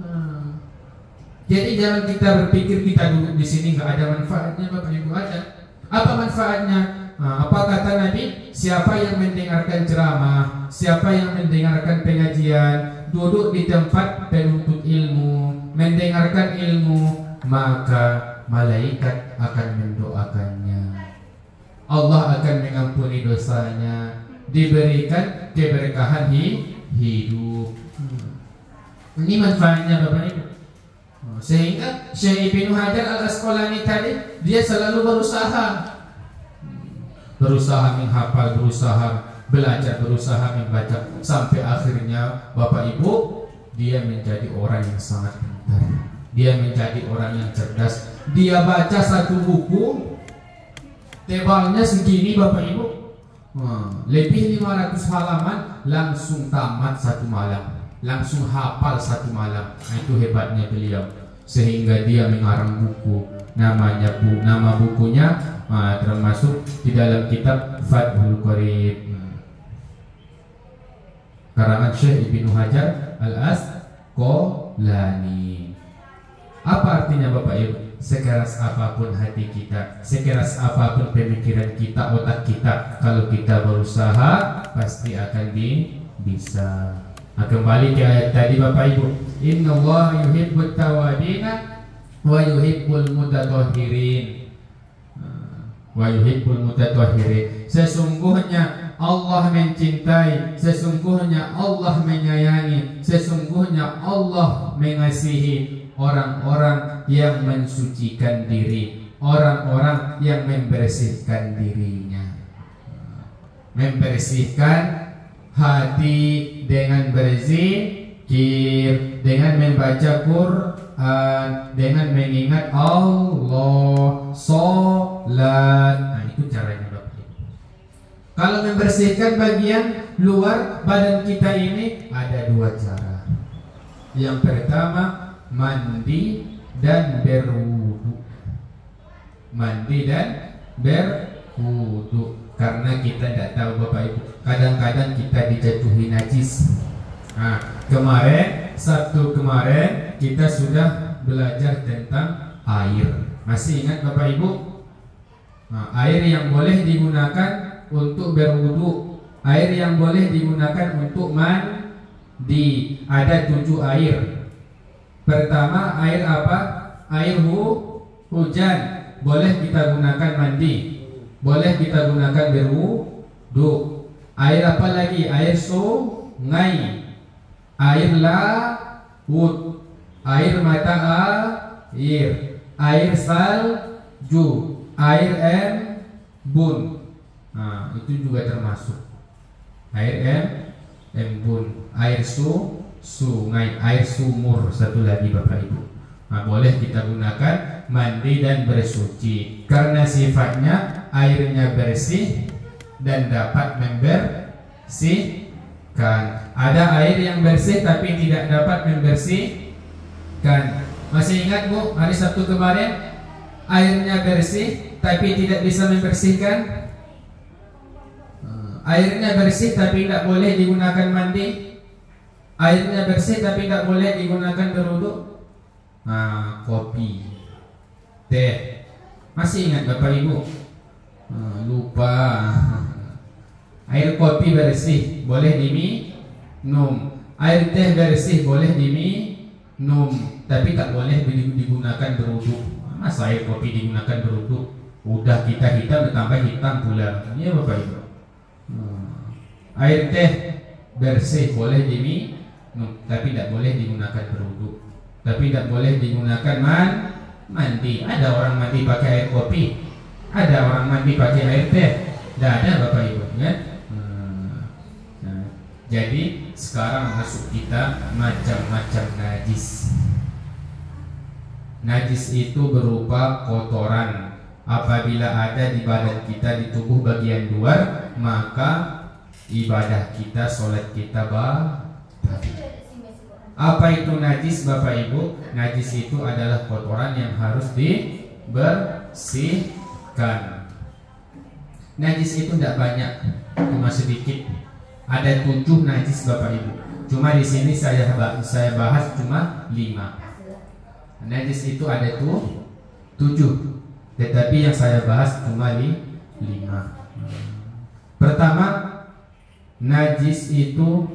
Hmm. Jadi jangan kita berpikir kita duduk di sini nggak ada manfaatnya Bapak Ibu ada. Apa manfaatnya? Nah, apa kata Nabi? Siapa yang mendengarkan ceramah, siapa yang mendengarkan pengajian, duduk di tempat penuntut ilmu, mendengarkan ilmu, maka malaikat akan mendoakannya. Allah akan mengampuni dosanya, diberikan keberkahan hidup. Hmm. Ini manfaatnya Bapak Ibu. Oh, sehingga Syekh Ibnu Hajar al Asqalani tadi dia selalu berusaha hmm. berusaha menghafal, berusaha belajar, berusaha membaca sampai akhirnya Bapak Ibu dia menjadi orang yang sangat pintar. Dia menjadi orang yang cerdas. Dia baca satu buku tebalnya segini Bapak Ibu. Hmm, lebih 500 halaman langsung tamat satu malam. Langsung hafal satu malam. Nah, itu hebatnya beliau. Sehingga dia mengarang buku. Namanya bu, nama bukunya uh, termasuk di dalam kitab Fathul Qarib. Hmm. Karangan Syekh Ibnu Hajar Al-Asqalani. Apa artinya Bapak Ibu? Sekeras apa pun hati kita, sekeras apa pun pemikiran kita, otak kita, kalau kita berusaha pasti akan di bisa. Nah, kembali ke ayat tadi Bapak Ibu. Inna Allah yuhibbut tawadina wa yuhibbul mutatahhirin. Nah, wa yuhibbul mutatahhirin. Sesungguhnya Allah mencintai, sesungguhnya Allah menyayangi, sesungguhnya Allah mengasihi orang-orang yang mensucikan diri, orang-orang yang membersihkan dirinya. Membersihkan hati dengan berzikir, dengan membaca Quran, dengan mengingat Allah, sholat. Nah, itu caranya Bapak Kalau membersihkan bagian luar badan kita ini ada dua cara. Yang pertama mandi dan berwudu. Mandi dan berwudu. Karena kita tidak tahu Bapak Ibu, kadang-kadang kita dijatuhi najis. Nah, kemarin Sabtu kemarin kita sudah belajar tentang air. Masih ingat Bapak Ibu? Nah, air yang boleh digunakan untuk berwudu, air yang boleh digunakan untuk mandi. Ada tujuh air Pertama air apa? Air hu, hujan Boleh kita gunakan mandi Boleh kita gunakan berwudu Air apa lagi? Air sungai Air laut Air mata air Air salju Air embun Nah itu juga termasuk. Air em, embun Air su? Sungai air sumur. Satu lagi Bapak Ibu. Nah, boleh kita gunakan mandi dan bersuci. Karena sifatnya airnya bersih dan dapat membersihkan. Ada air yang bersih tapi tidak dapat membersihkan. Masih ingat Bu, hari Sabtu kemarin airnya bersih tapi tidak bisa membersihkan. Nah, airnya bersih tapi tidak boleh digunakan mandi airnya bersih tapi tidak boleh digunakan berwudu. Nah, kopi, teh, masih ingat bapak ibu? Nah, lupa. Air kopi bersih boleh diminum. Air teh bersih boleh diminum, tapi tak boleh digunakan berwudu. Masa air kopi digunakan berwudu? Udah kita hitam ditambah hitam pula. Iya bapak ibu. Hmm. Air teh bersih boleh diminum tapi tidak boleh digunakan berwudu tapi tidak boleh digunakan man mandi ada orang mandi pakai air kopi ada orang mandi pakai air teh tidak ada bapak ibu kan jadi sekarang masuk kita macam-macam najis. Najis itu berupa kotoran. Apabila ada di badan kita di tubuh bagian luar maka ibadah kita sholat kita batal. Apa itu najis Bapak Ibu? Najis itu adalah kotoran yang harus dibersihkan. Najis itu tidak banyak, cuma sedikit. Ada tujuh najis Bapak Ibu. Cuma di sini saya saya bahas cuma lima. Najis itu ada tuh tujuh, tetapi yang saya bahas cuma li, lima. Pertama, najis itu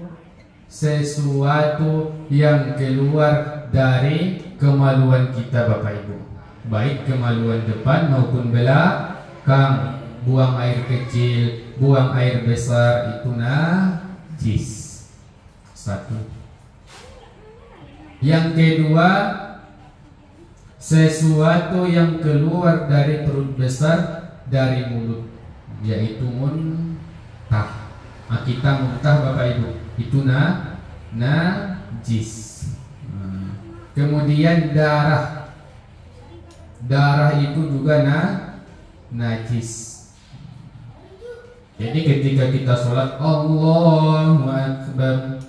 sesuatu yang keluar dari kemaluan kita Bapak Ibu. Baik kemaluan depan maupun belakang. Buang air kecil, buang air besar itu najis. Satu. Yang kedua, sesuatu yang keluar dari perut besar dari mulut, yaitu muntah. Nah, kita muntah Bapak Ibu, itu na najis. Hmm. Kemudian darah, darah itu juga na najis. Jadi ketika kita sholat Allahu Akbar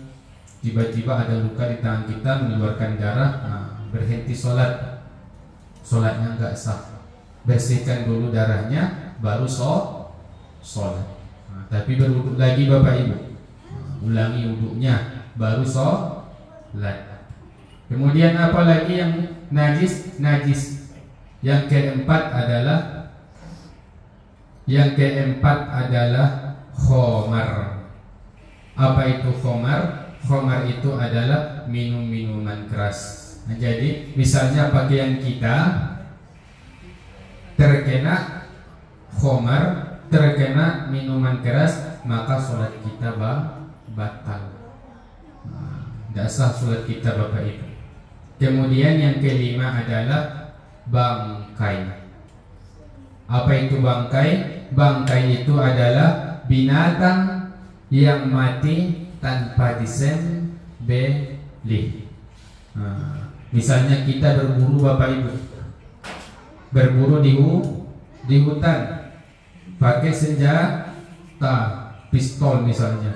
tiba-tiba ada luka di tangan kita mengeluarkan darah nah, berhenti sholat. Sholatnya nggak sah. Bersihkan dulu darahnya baru sholat. Nah, tapi berwuduk lagi bapak ibu. Nah, ulangi wuduknya baru sholat kemudian apa lagi yang najis? Najis yang keempat adalah yang keempat adalah khomar apa itu khomar Khomar itu adalah minum-minuman keras. Nah, jadi misalnya pakaian kita terkena khomar, terkena minuman keras, maka sholat kita batal. Tidak nah, sah sholat kita bapak itu. Kemudian yang kelima adalah bangkai. Apa itu bangkai? Bangkai itu adalah binatang yang mati tanpa disembelih. Nah, misalnya kita berburu Bapak Ibu, berburu di hu, di hutan, pakai senjata, pistol misalnya.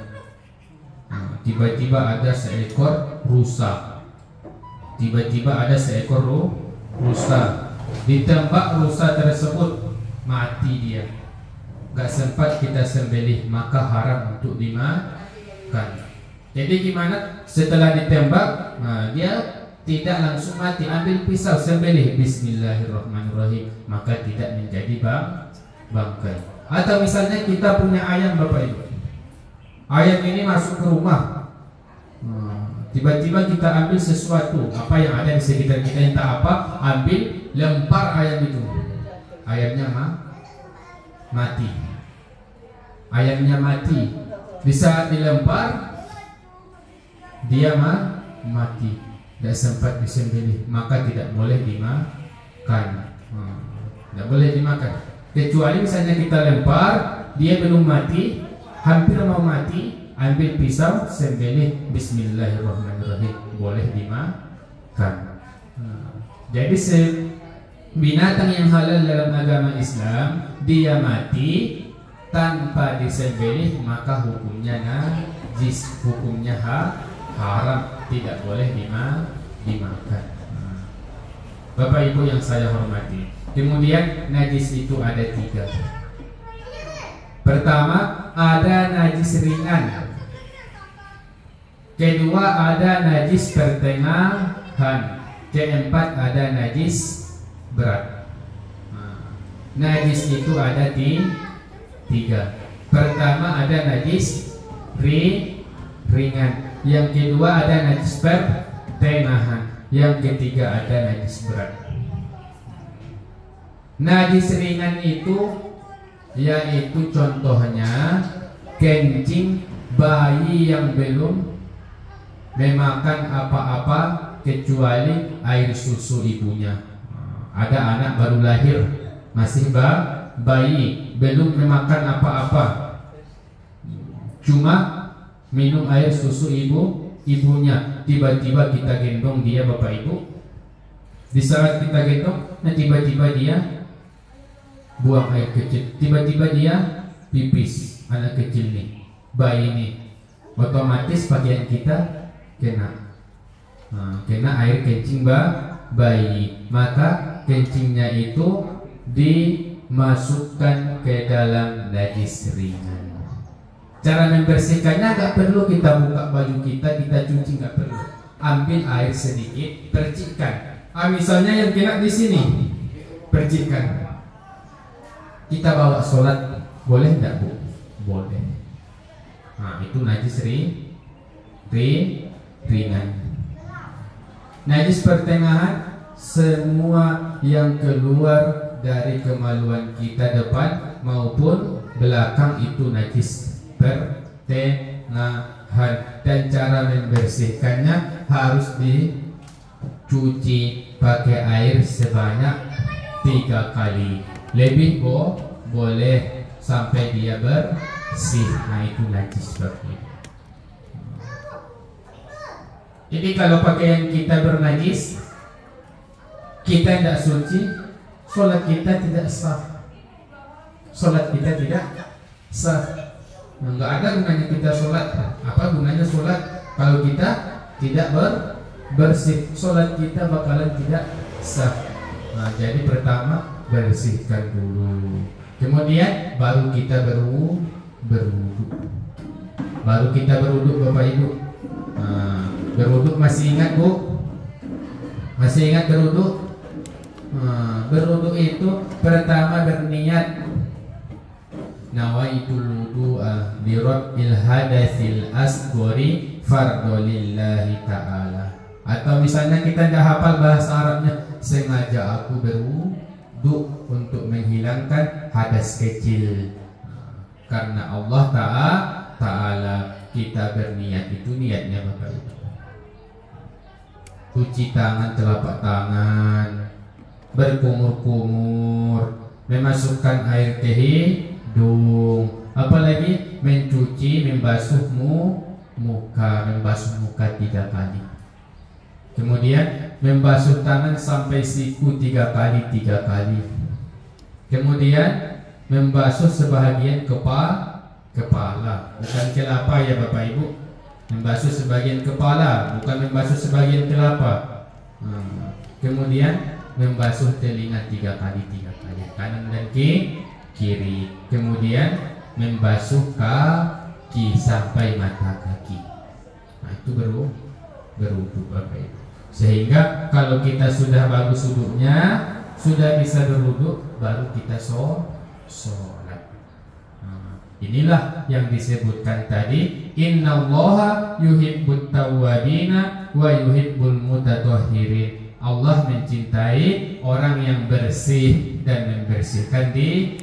Nah, tiba-tiba nah, ada seekor rusa, tiba-tiba ada seekor ditembak rusa tersebut mati dia. Gak sempat kita sembelih maka haram untuk dimakan. Jadi gimana? Setelah ditembak, nah, dia tidak langsung mati. Ambil pisau sembelih Bismillahirrahmanirrahim. Maka tidak menjadi bang bangkai. Atau misalnya kita punya ayam Bapak Ibu. Ayam ini masuk ke rumah. Nah, tiba-tiba kita ambil sesuatu apa yang ada di sekitar kita yang tak apa, ambil lempar ayam itu. Ayamnya mah mati. Ayamnya mati di saat dilempar dia mah mati tidak sempat disembelih maka tidak boleh dimakan hmm. tidak boleh dimakan kecuali misalnya kita lempar dia belum mati hampir mau mati ambil pisau sembelih. Bismillahirrahmanirrahim. Boleh dimakan. Hmm. jadi se binatang yang halal dalam agama Islam dia mati tanpa disembelih maka hukumnya najis. Hukumnya ha, haram. Tidak boleh dima, dimakan. Nah. Bapak Ibu yang saya hormati kemudian najis itu ada tiga. Pertama ada najis ringan kedua ada najis pertengahan keempat ada najis berat nah, najis itu ada di tiga. Pertama ada najis ri, ringan. Yang kedua ada najis pertengahan. Yang ketiga ada najis berat. Najis ringan itu yaitu contohnya kencing bayi yang belum memakan apa-apa kecuali air susu ibunya. Ada anak baru lahir masih bayi belum memakan apa-apa. Cuma minum air susu ibu ibunya. Tiba-tiba kita gendong dia bapak ibu. Di saat kita gendong nah tiba-tiba dia buang air kecil. Tiba-tiba dia pipis anak kecil nih bayi ini otomatis pakaian kita kena kena air kencing ba bayi maka kencingnya itu di masukkan ke dalam najis ringan. Cara membersihkannya nggak perlu kita buka baju kita, kita cuci nggak perlu. Ambil air sedikit, percikkan. Ah, misalnya yang kena di sini, percikkan. Kita bawa sholat, boleh nggak bu? Boleh. Nah, itu najis ri, ri, ringan. Najis pertengahan semua yang keluar dari kemaluan kita depan maupun belakang itu najis pertengahan. Dan cara membersihkannya harus dicuci pakai air sebanyak tiga kali. Lebih bo boleh sampai dia bersih. Nah itu najis itu jadi kalau pakaian kita bernajis, kita tidak suci, sholat kita tidak sah. Sholat kita tidak sah. Nah, ada gunanya kita sholat. Apa gunanya sholat kalau kita tidak ber bersih? Sholat kita bakalan tidak sah. Nah, jadi pertama bersihkan dulu. Kemudian baru kita berwudu. Baru kita berwudu Bapak Ibu. Nah, Berwuduk masih ingat bu? Masih ingat berwuduk? Nah, berwuduk itu pertama berniat nawaitul wudu'a bi rabbil hadatsil asghari fardolillahi ta'ala atau misalnya kita tidak hafal bahasa Arabnya sengaja aku berwuduk untuk menghilangkan hadas kecil karena Allah Ta'ala kita berniat itu niatnya Bapak Ibu cuci tangan telapak tangan, berkumur-kumur, memasukkan air ke hidung, apalagi mencuci, membasuh muka, membasuh muka tiga kali. Kemudian membasuh tangan sampai siku tiga kali, tiga kali. Kemudian membasuh sebahagian kepala, kepala, bukan kelapa ya Bapak Ibu, membasuh sebagian kepala bukan membasuh sebagian kelapa. Hmm. kemudian membasuh telinga tiga kali tiga kali kanan dan kiri. Kemudian membasuh kaki sampai mata kaki. Nah itu baru berwudu bapak ibu sehingga kalau kita sudah bagus wudhunya sudah bisa berwudu baru kita so sholat. Inilah yang disebutkan tadi innallaha yuhibbut tawwabina wa yuhibbul mutatahhirin. Allah mencintai orang yang bersih dan membersihkan di